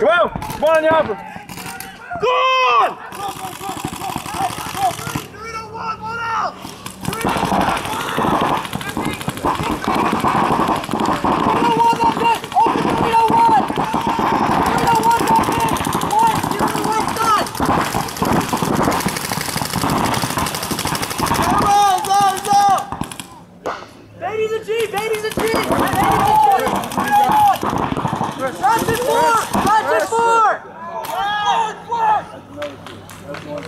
Come on! Come on, Yapper! Go on! Baby's a G! Baby's a G! Baby's a G! Rush it forward! That's one